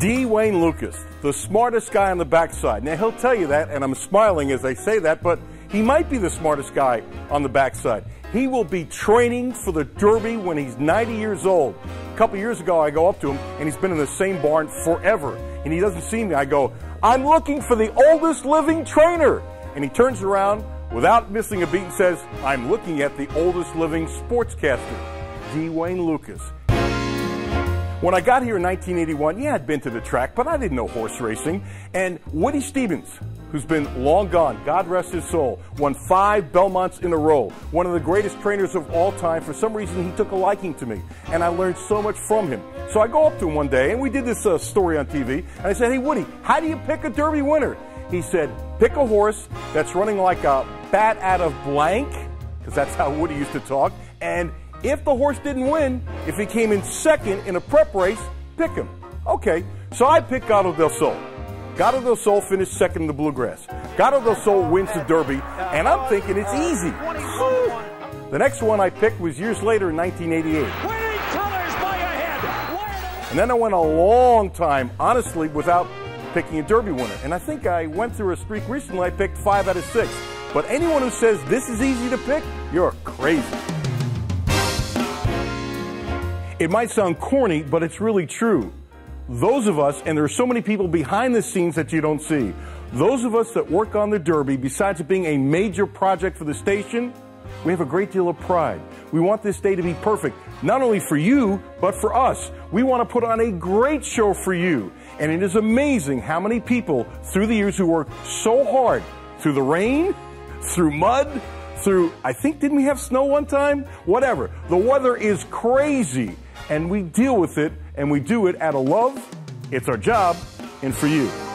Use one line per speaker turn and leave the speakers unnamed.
Wayne Lukas, the smartest guy on the backside. Now, he'll tell you that, and I'm smiling as I say that, but he might be the smartest guy on the backside. He will be training for the Derby when he's 90 years old. A couple years ago, I go up to him, and he's been in the same barn forever. And he doesn't see me. I go, I'm looking for the oldest living trainer. And he turns around without missing a beat and says, I'm looking at the oldest living sportscaster, D. Wayne Lukas. When I got here in 1981, yeah, I'd been to the track, but I didn't know horse racing. And Woody Stephens, who's been long gone, God rest his soul, won five Belmonts in a row. One of the greatest trainers of all time. For some reason, he took a liking to me, and I learned so much from him. So I go up to him one day, and we did this uh, story on TV, and I said, Hey, Woody, how do you pick a Derby winner? He said, Pick a horse that's running like a bat out of blank, because that's how Woody used to talk, and if the horse didn't win, if he came in second in a prep race, pick him. Okay, so I picked Gato del Sol. Gato del Sol finished second in the Bluegrass. Gato del Sol wins the Derby, and I'm thinking it's easy. The next one I picked was years later in 1988. And then I went a long time, honestly, without picking a Derby winner. And I think I went through a streak recently, I picked five out of six. But anyone who says this is easy to pick, you're crazy. It might sound corny, but it's really true. Those of us, and there are so many people behind the scenes that you don't see, those of us that work on the Derby, besides it being a major project for the station, we have a great deal of pride. We want this day to be perfect, not only for you, but for us. We want to put on a great show for you. And it is amazing how many people through the years who work so hard through the rain, through mud, through, I think, didn't we have snow one time? Whatever. The weather is crazy and we deal with it and we do it out of love. It's our job and for you.